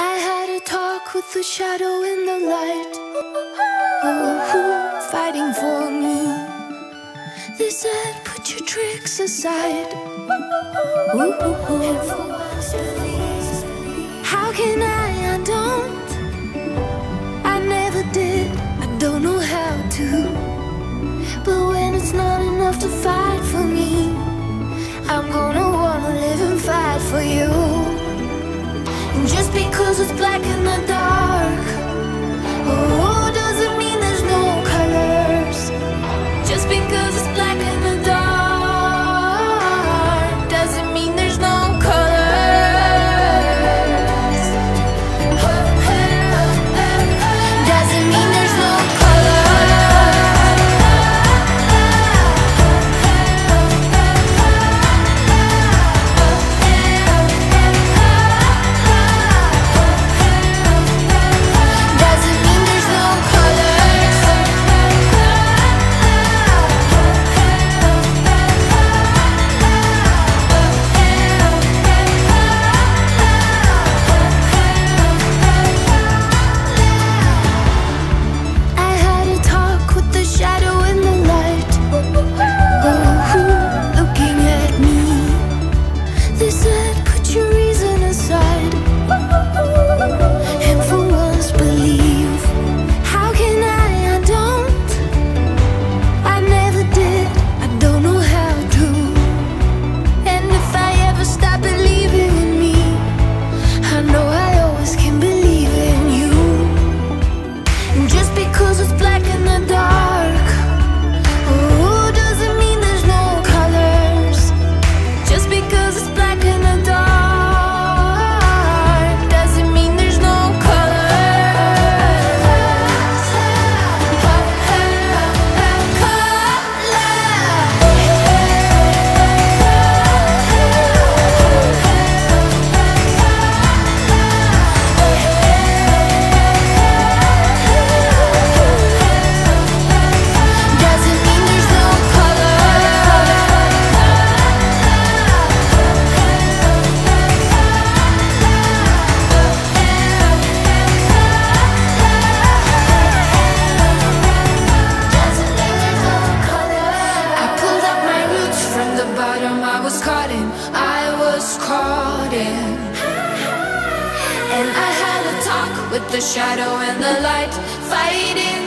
I had a talk with the shadow in the light. Oh, Fighting for me? They said put your tricks aside. Ooh. How can I? I don't. I never did. I don't know how to. But when it's not enough to fight just because it's black in the dark. said, put your with the shadow and the light, fighting.